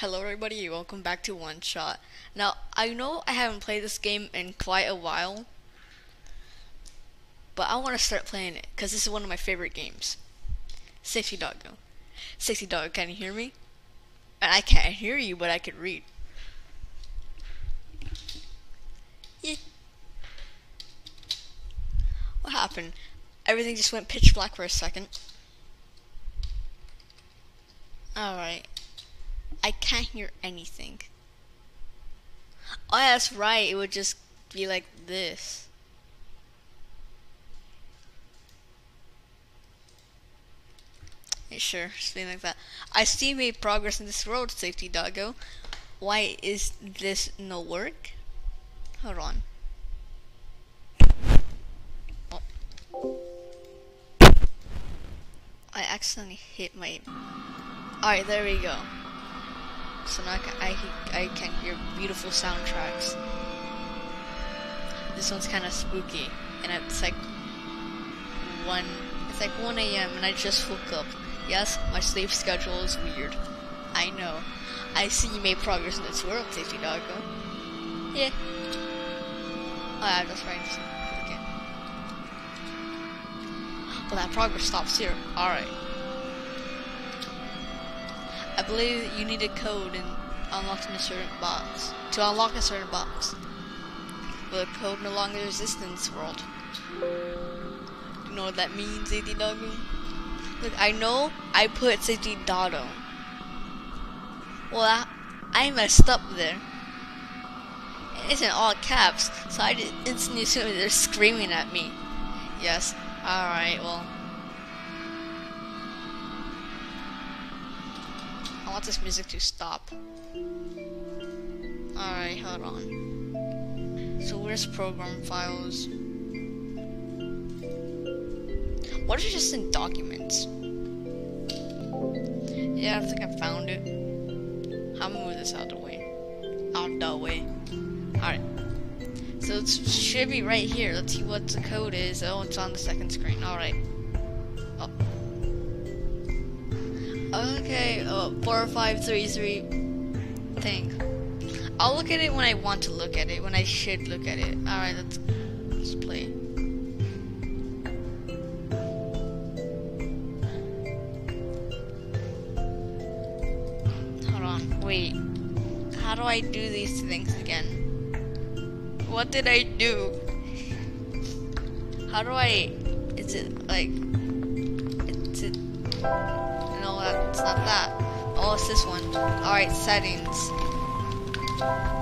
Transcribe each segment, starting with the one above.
Hello everybody, welcome back to One Shot. Now, I know I haven't played this game in quite a while, but I want to start playing it, because this is one of my favorite games. Safety Doggo. Safety Doggo, can you hear me? And I can't hear you, but I can read. Yeah. What happened? Everything just went pitch black for a second. Alright. I can't hear anything. Oh, that's right. It would just be like this. Sure, something like that. I see made progress in this road safety doggo. Why is this no work? Hold on. Oh. I accidentally hit my... Alright, there we go so now I can, I, can hear beautiful soundtracks. This one's kind of spooky, and it's like one, it's like 1 a.m. and I just woke up. Yes, my sleep schedule is weird. I know. I see you made progress in this world, Safety Doggo. Yeah. Oh, yeah, that's right. Again. Well, that progress stops here. Alright. Believe you need a code in unlocking a certain box. To unlock a certain box. But the code no longer exists in this world. You know what that means, Safety Doggo? Look, I know I put Safety Dotto. Well, I, I messed up there. It's in all caps, so I just instantly assumed they're screaming at me. Yes, alright, well. I want this music to stop. Alright, hold on. So where's program files? What is just in documents? Yeah, I think I found it. I'll move this out of the way. Out the way. Alright. So it should be right here. Let's see what the code is. Oh, it's on the second screen. Alright. Okay, uh, four five three three thing. I'll look at it when I want to look at it, when I should look at it. Alright, let's, let's play. Hold on, wait. How do I do these things again? What did I do? How do I... Is it like... Is it it's not that. Oh, it's this one. Alright, settings.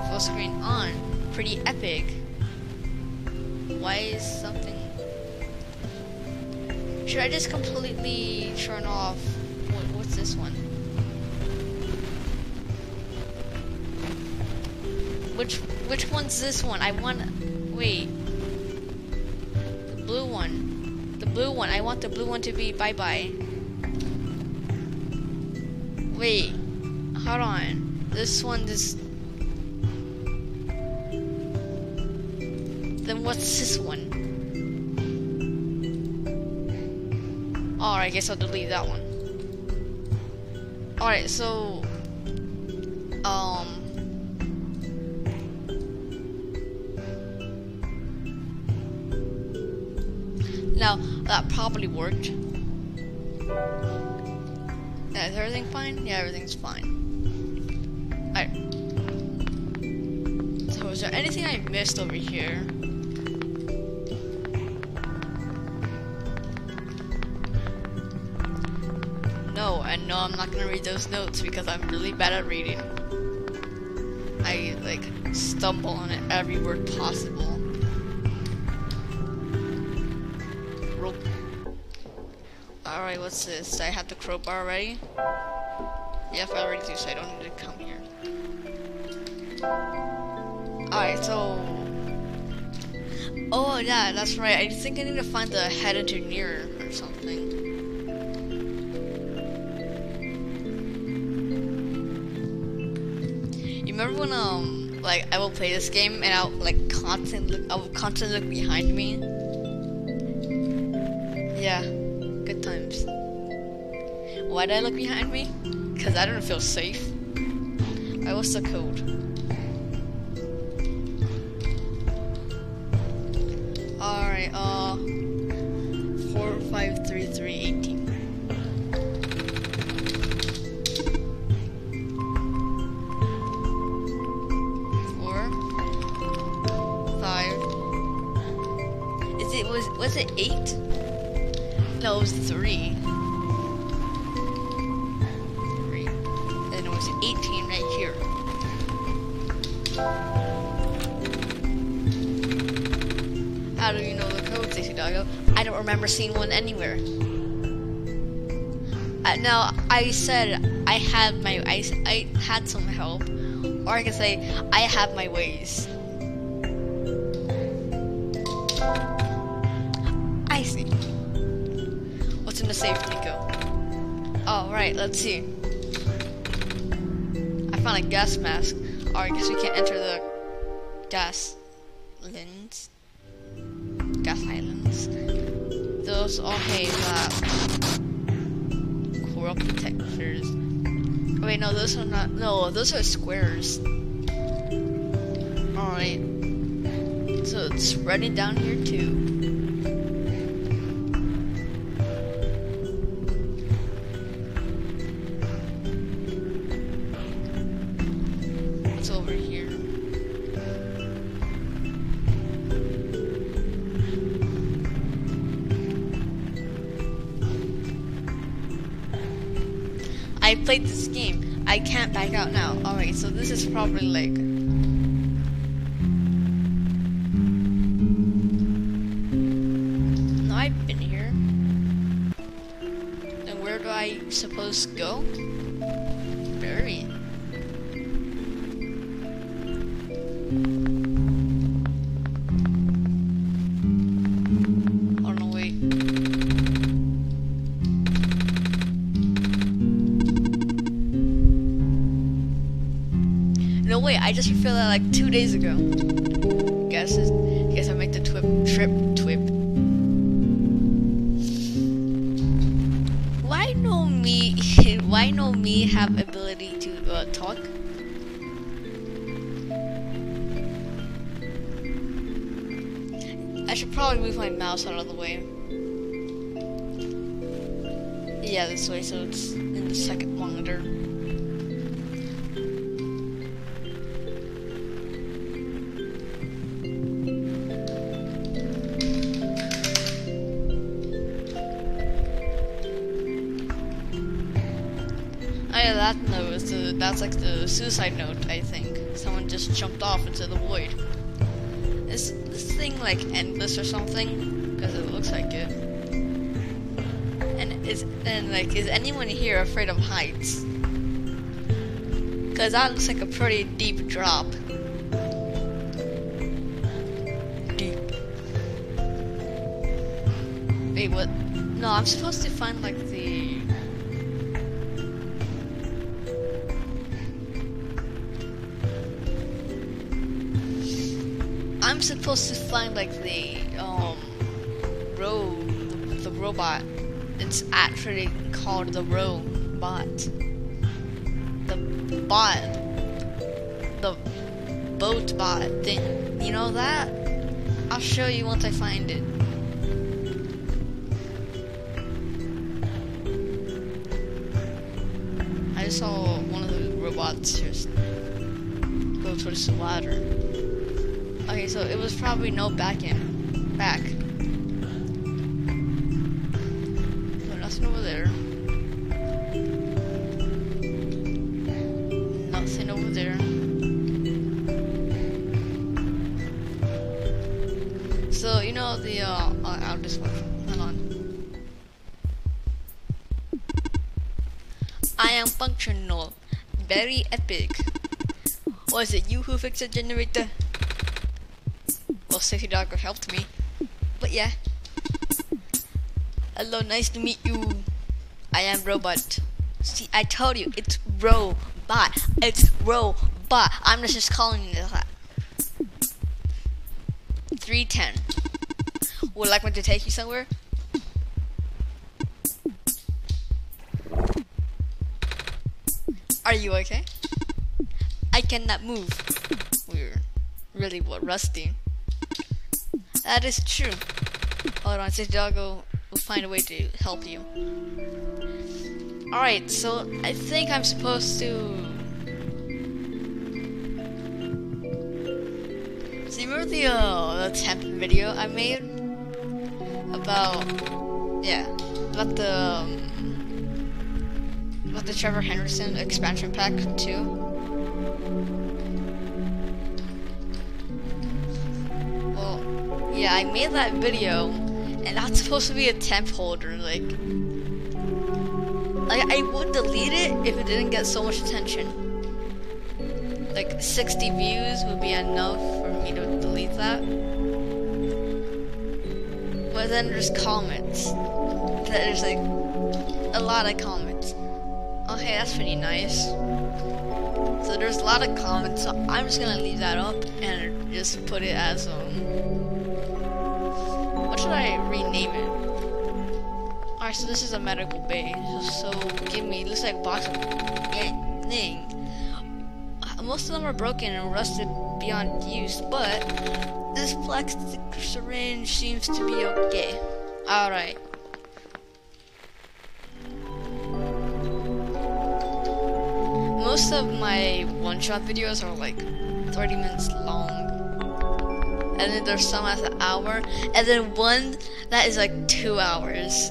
Full screen on. Pretty epic. Why is something... Should I just completely turn off... What, what's this one? Which which one's this one? I want... Wait. The blue one. The blue one. I want the blue one to be bye-bye. Wait, hold on. This one just. Then what's this one? Alright, I guess I'll delete that one. Alright, so. Um. Now, that probably worked. Fine? Yeah, everything's fine. Alright. So, is there anything I missed over here? No, and no, I'm not gonna read those notes because I'm really bad at reading. I, like, stumble on it every word possible. Alright, what's this? I have the crowbar already? Yeah, I already do, so I don't need to come here. Alright, so... Oh, yeah, that's right. I think I need to find the head engineer or something. You remember when, um, like, I will play this game and I'll, like, constantly look, I will constantly look behind me? Yeah good times. Why did I look behind me? Because I don't feel safe. I was the code? Alright, uh, four five three three eighteen. Four, five. Is it was was it eight? No, it was. Three. Remember seeing one anywhere. Uh, now I said I had my I, I had some help, or I can say I have my ways. I see. What's in the safe, Niko? Oh right, let's see. I found a gas mask. Alright, guess we can't enter the gas Okay, that coral protectors. Wait, no, those are not no, those are squares. Alright. So it's running down here too. I can't back out now. Alright, so this is probably like. Wait, I just feel that like two days ago. Guess guess I make the twip trip twip. Why no me? Why no me have ability to uh, talk? I should probably move my mouse out of the way. Yeah, this way, so it's in the second monitor. Suicide note, I think. Someone just jumped off into the void. Is this thing like endless or something? Because it looks like it. And is and like is anyone here afraid of heights? Because that looks like a pretty deep drop. Deep. Wait, what? No, I'm supposed to find like I'm supposed to find like the um the robot. It's actually called the robot. The bot. The boat bot thing. You know that? I'll show you once I find it. I saw one of the robots just go towards the ladder. So it was probably no back end. Back. No, nothing over there. Nothing over there. So, you know, the, uh, just watch. Hold on. I am functional. Very epic. Was it you who fixed the generator? Well, Safety Doggo helped me. But yeah. Hello, nice to meet you. I am Robot. See, I told you, it's Robot. It's Robot. I'm just, just calling you that. 310. Would like me to take you somewhere? Are you okay? I cannot move. We're really what rusty. That is true. Hold on, Doggo will find a way to help you. Alright, so I think I'm supposed to you remember the uh, the temp video I made about yeah about the um, about the Trevor Henderson expansion pack too. Yeah, I made that video, and that's supposed to be a temp holder. Like, like I would delete it if it didn't get so much attention. Like 60 views would be enough for me to delete that. But then there's comments. There's like a lot of comments. Okay, that's pretty nice. So there's a lot of comments, so I'm just gonna leave that up and just put it as um should I rename it? Alright, so this is a medical bay. So, give me looks like a box of. Most of them are broken and rusted beyond use, but this plastic syringe seems to be okay. Alright. Most of my one-shot videos are like 30 minutes long. And then there's some that's an hour. And then one that is like two hours.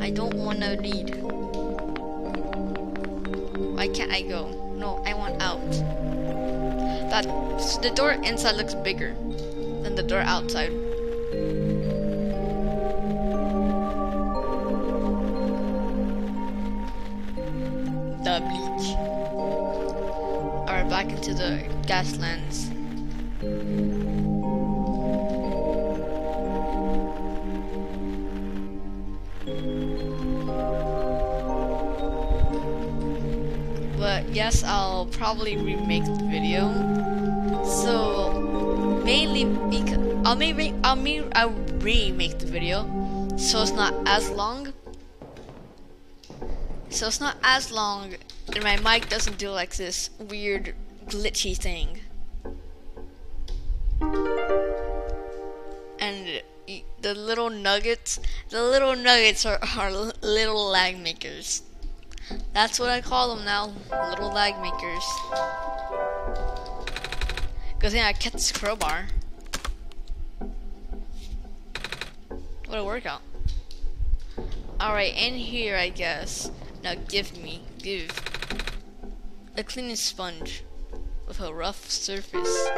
I don't want to read. Why can't I go? No, I want out. That the door inside looks bigger than the door outside. The gaslands. But yes, I'll probably remake the video. So mainly because I'll make I'll make I'll remake the video, so it's not as long. So it's not as long, and my mic doesn't do like this weird glitchy thing. And the little nuggets, the little nuggets are, are little lag makers. That's what I call them now, little lag makers. Good thing I kept this crowbar. What a workout. Alright, in here I guess. Now give me, give. A cleaning sponge with a rough surface.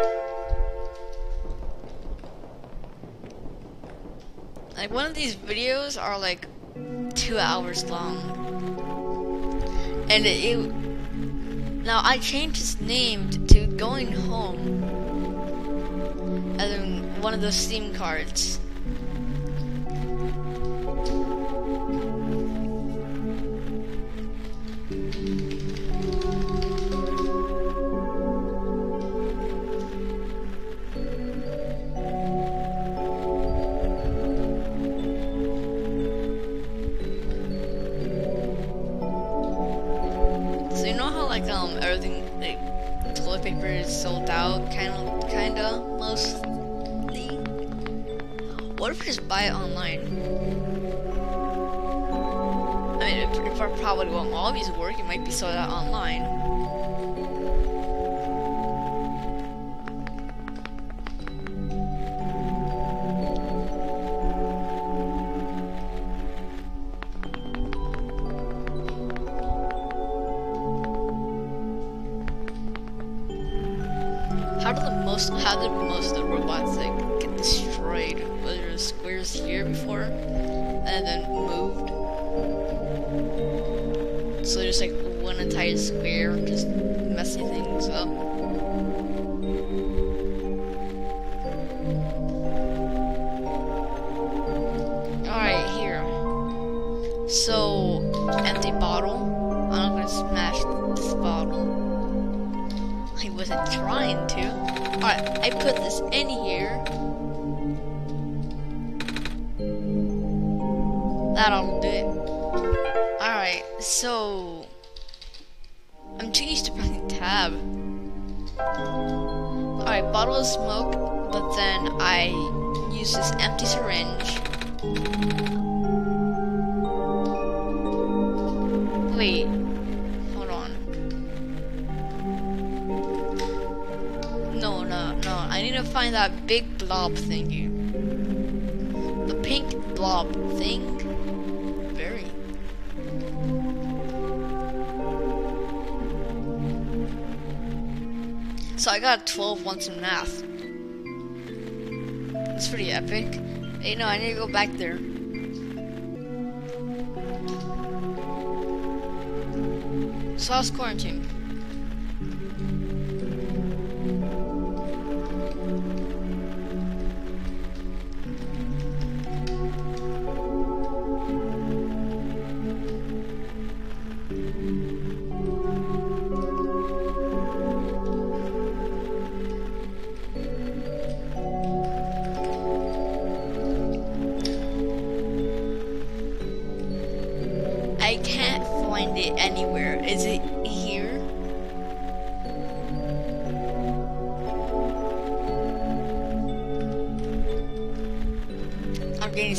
Like one of these videos are like two hours long. And it, it now I changed his name to Going Home, as in one of those Steam cards. Robots that get destroyed? Was there squares here before and then moved? So there's like one entire square just messing things up. Alright, here. So empty bottle. I'm gonna smash this bottle. I wasn't trying to. Alright, I put big blob thingy. The pink blob thing. Very. So I got 12 once in math. That's pretty epic. Hey, no, I need to go back there. So how's quarantine?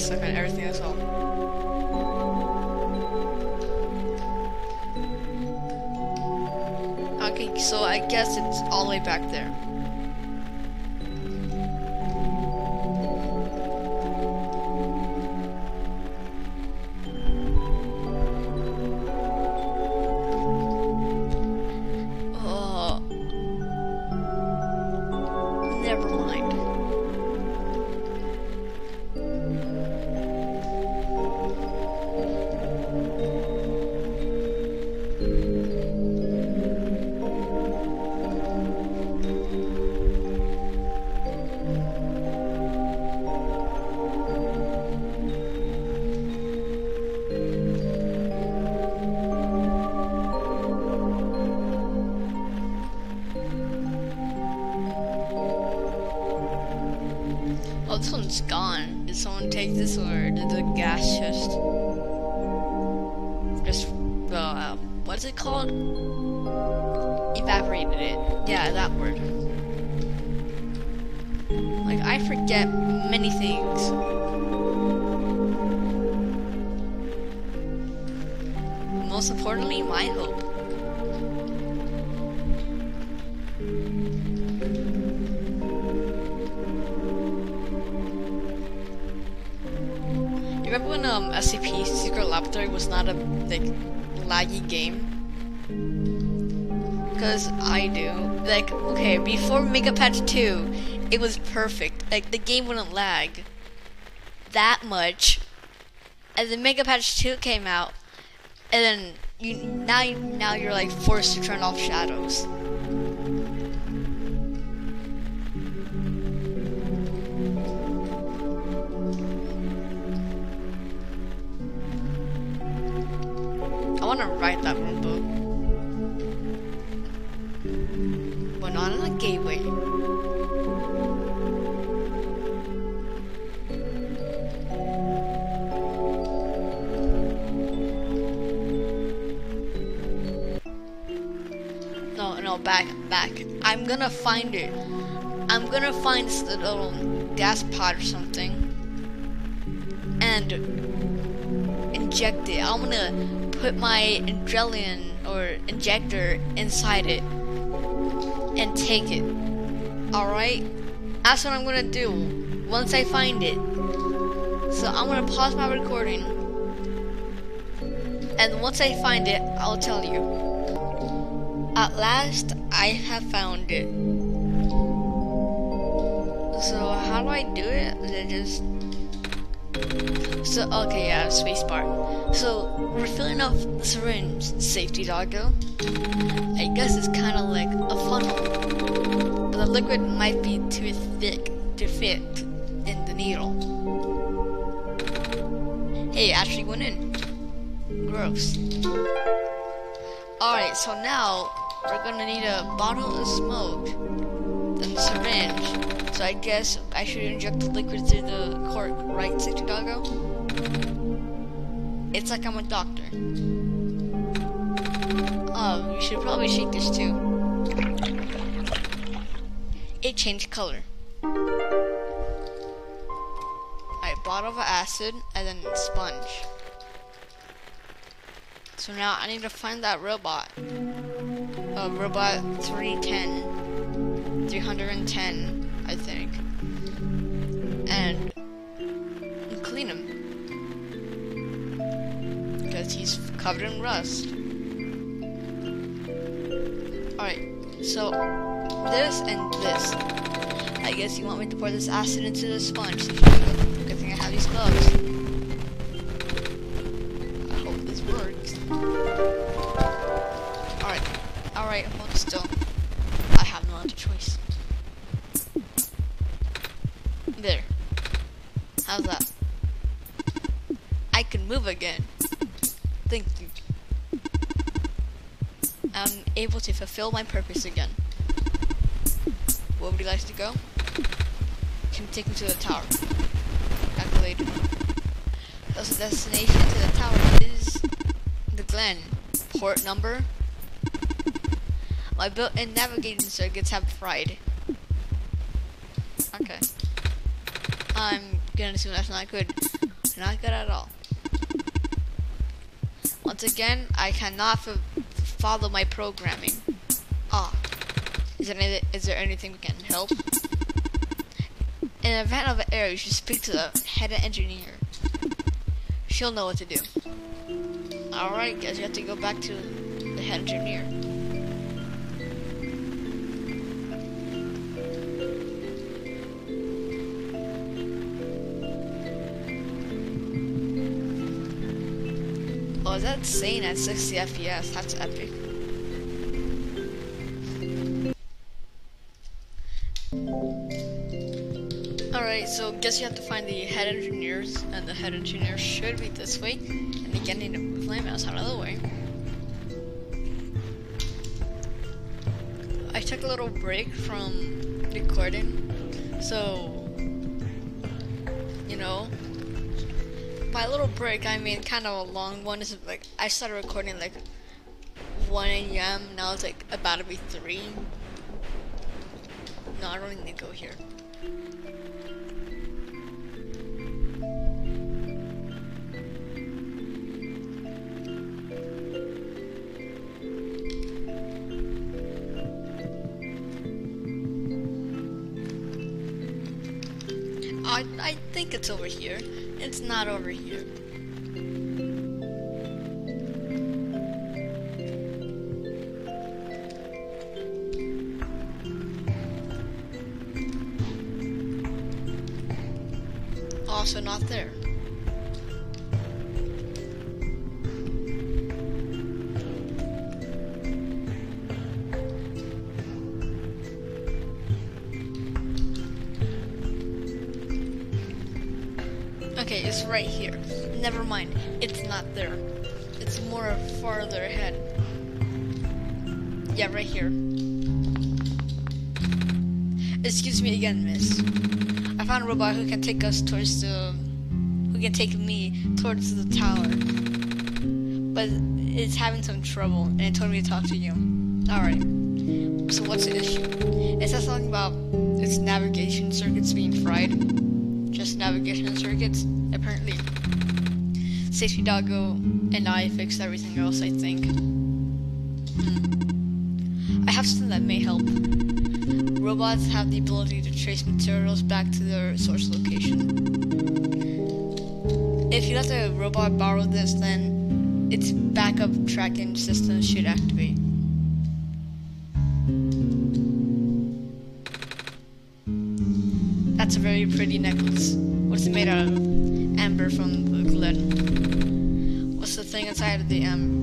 Stuck on everything as well. Okay, so I guess it's all the way back there. What is it called? Evaporated it. Yeah, that word. Like I forget many things. Most importantly, my hope. You remember when um SCP Secret Laboratory was not a like laggy game? Cause I do. Like, okay, before Mega Patch 2, it was perfect. Like the game wouldn't lag that much. And then Mega Patch 2 came out, and then you now now you're like forced to turn off shadows. Want to write that book, but not in a gateway. No, no, back, back. I'm gonna find it. I'm gonna find this little gas pot or something, and inject it. I'm gonna put my adrenaline or injector inside it and take it. Alright? That's what I'm gonna do once I find it. So I'm gonna pause my recording. And once I find it, I'll tell you. At last, I have found it. So how do I do it? Is it just so okay, yeah, space spacebar. So we're filling up the syringe, safety doggo. I guess it's kind of like a funnel, but the liquid might be too thick to fit in the needle. Hey, actually went in. Gross. Alright, so now we're gonna need a bottle of smoke, then syringe. So I guess I should inject the liquid through the cork, right, Safety Doggo? It's like I'm a doctor. Oh, you should probably shake this too. It changed color. Alright, bottle of acid and then sponge. So now I need to find that robot. Uh, robot 310. 310, I think. And clean him. Because he's covered in rust. Alright, so this and this. I guess you want me to pour this acid into the sponge. Good thing I have these gloves. I hope this works. Alright, alright, hold still. Move again. Thank you. I'm able to fulfill my purpose again. Where would you like to go? Can take me to the tower? Calculated. Thus the destination to the tower is the Glen. Port number? My built-in navigating circuits have fried. Okay. I'm gonna assume that's not good. Not good at all. Once again, I cannot follow my programming. Ah. Is there, any, is there anything we can help? In the event of an error, you should speak to the head engineer. She'll know what to do. Alright, guess you have to go back to the head engineer. Oh, is that insane at 60 FPS? That's epic. Alright, so guess you have to find the head engineers, and the head engineer should be this way. And again, need to move mouse out of the way. I took a little break from recording, so by little break, I mean kind of a long one. Is like I started recording like 1 a.m. Now it's like about to be 3. No, I don't need to go here. I, I think it's over here. It's not over here. Also not there. Found a robot who can take us towards the... Who can take me towards the tower. But it's having some trouble, and it told me to talk to you. Alright. So what's the issue? It says something about its navigation circuits being fried just navigation circuits. Apparently, Safety Doggo and I fixed everything else, I think. Hmm. I have something that may help. Robots have the ability to trace materials back to their source location. If you let the robot borrow this, then its backup tracking system should activate. That's a very pretty necklace. What's it made out of? Amber from the glen. What's the thing inside of the amber?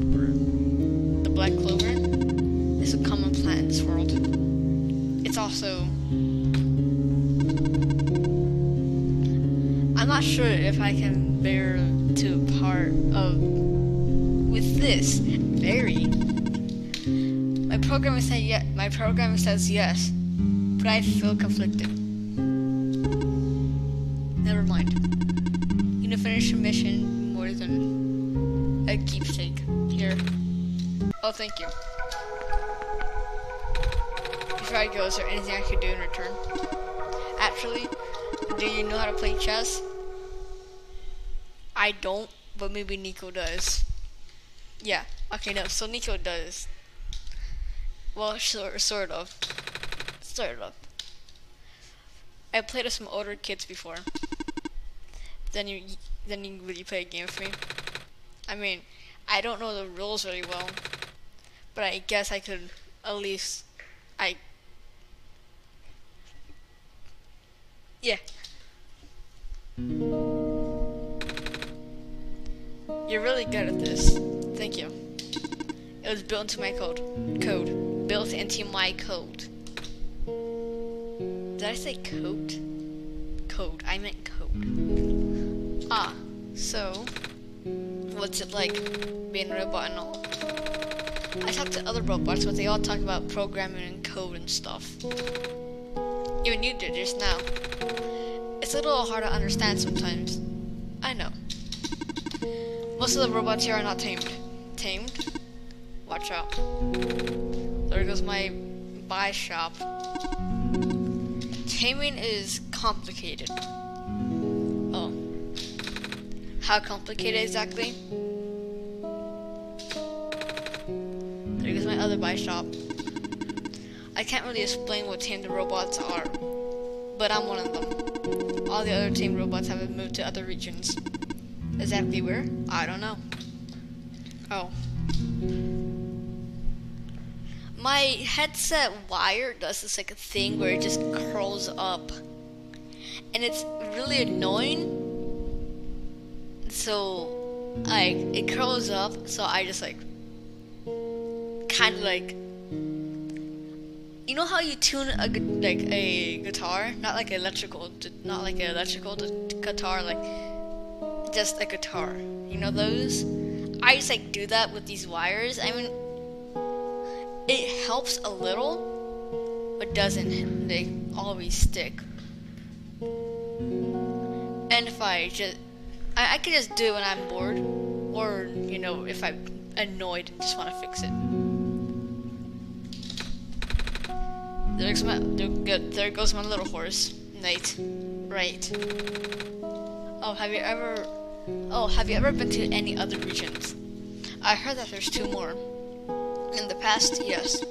I'm not sure if I can bear to part of... With this. Very. My program says yes. My program says yes, but I feel conflicted. Never mind. You to finish your mission more than a keepsake. Here. Oh, thank you. Before I go, is there anything I could do in return? Actually, do you know how to play chess? I don't, but maybe Niko does. Yeah, okay, no, so Niko does. Well, sort, sort of. Sort of. I played with some older kids before. Then you, then you really play a game with me. I mean, I don't know the rules very well, but I guess I could at least, I, yeah. You're really good at this. Thank you. It was built into my code. Code. Built into my code. Did I say code? Code. I meant code. Ah, so what's it like being a robot and all? I talk to other robots, but they all talk about programming and code and stuff. Even you did just now. It's a little hard to understand sometimes. I know. Most of the robots here are not tamed. Tamed? Watch out. There goes my bishop. Taming is complicated. Oh. How complicated exactly? There goes my other bishop. I can't really explain what tamed robots are, but I'm one of them. All the other tamed robots have moved to other regions. Exactly where? I don't know. Oh. My headset wire does this like a thing where it just curls up. And it's really annoying. So like it curls up, so I just like kind of like you know how you tune a like a guitar, not like electrical, not like an electrical guitar, like just a guitar. You know those? I just like do that with these wires. I mean, it helps a little, but doesn't they always stick. And if I just, I, I just do it when I'm bored, or you know, if I'm annoyed and just want to fix it. There's my, there, there goes my little horse, Nate. Right. Oh, have you ever Oh, have you ever been to any other regions? I heard that there's two more. In the past, yes.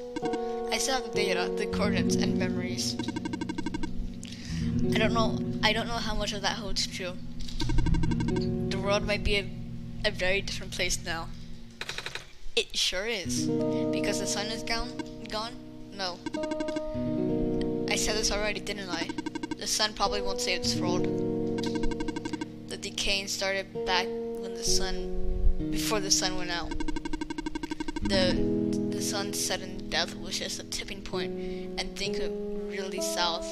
I still have the data, the coordinates, and memories. I don't know. I don't know how much of that holds true. The world might be a, a very different place now. It sure is. Because the sun is gone? Gone? No. I said this already, didn't I? The sun probably won't save this world decaying started back when the sun, before the sun went out. The the sun's sudden death was just a tipping point, and things went really south,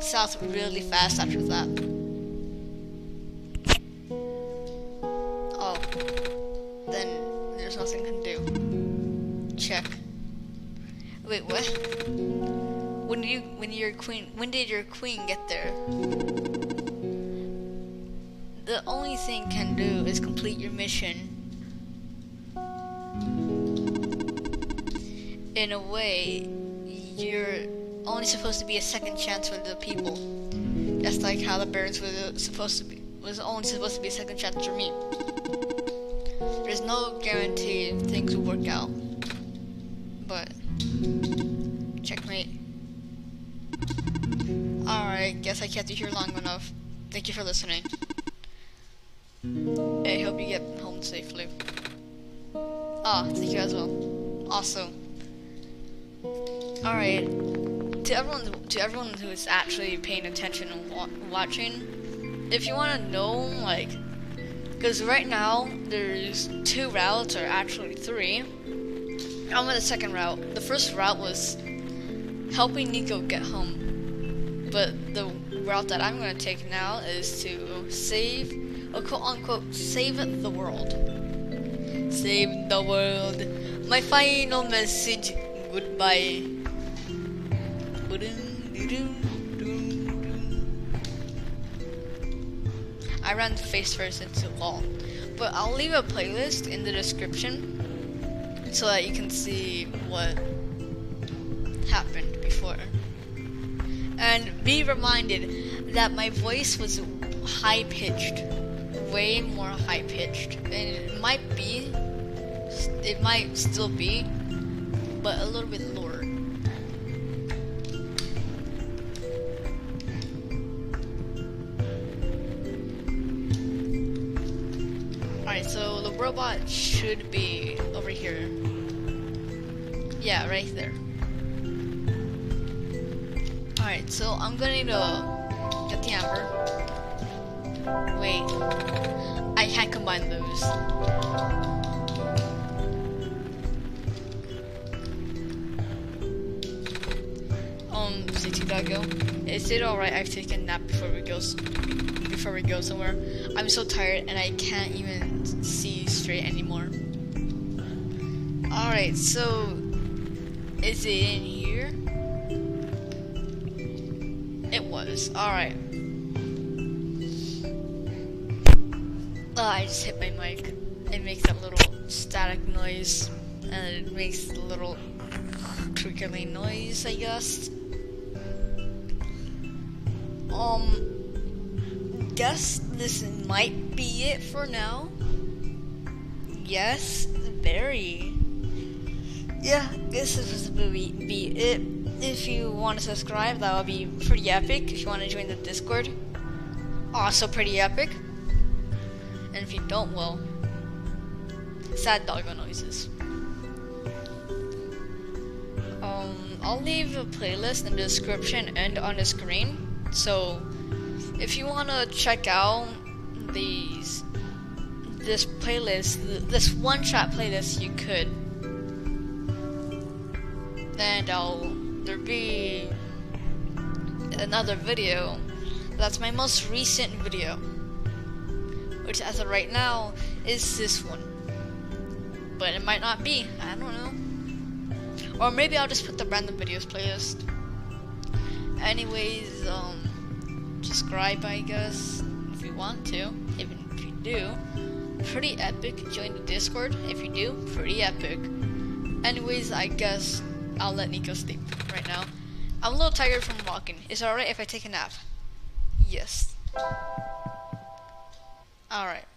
south really fast after that. Oh, then there's nothing to do. Check. Wait, what? When you, when your queen, when did your queen get there? The only thing can do is complete your mission. In a way, you're only supposed to be a second chance for the people. Just like how the Barrens was supposed to be was only supposed to be a second chance for me. There's no guarantee things will work out. But checkmate. Alright, guess I kept you here long enough. Thank you for listening. Get home safely. Ah, thank you as well. Awesome. Alright. To everyone, to everyone who is actually paying attention and wa watching, if you want to know, like, because right now there's two routes, or actually three. I'm on the second route. The first route was helping Niko get home, but the route that I'm going to take now is to save quote unquote save the world. Save the world. My final message. Goodbye. I ran face first into wall, but I'll leave a playlist in the description so that you can see what happened before. And be reminded that my voice was high pitched, way more high pitched. And it might be, it might still be, but a little bit lower. Alright, so the robot should be over here. Yeah, right there. Alright, so I'm gonna need to get the amber. Wait. I can't combine those. Um, Safety Doggo. Is it alright I've taken a nap before we go before we go somewhere? I'm so tired and I can't even see straight anymore. Alright, so is it in here? It was. Alright. Oh, I just hit my mic. It makes that little static noise. And it makes a little crinkly noise, I guess. Um, guess this might be it for now. Yes, very. Yeah, this is be, be it. If you want to subscribe, that would be pretty epic. If you want to join the Discord, also pretty epic. And if you don't, well, sad doggo noises. Um, I'll leave a playlist in the description and on the screen. So, if you want to check out these, this playlist, this one-shot playlist, you could. And I'll, there be another video. That's my most recent video. Which as of right now, is this one. But it might not be, I don't know. Or maybe I'll just put the random videos playlist. Anyways, um, subscribe, I guess, if you want to. Even if you do, pretty epic. Join the Discord if you do, pretty epic. Anyways, I guess I'll let Niko sleep right now. I'm a little tired from walking. Is it alright if I take a nap? Yes. Alright.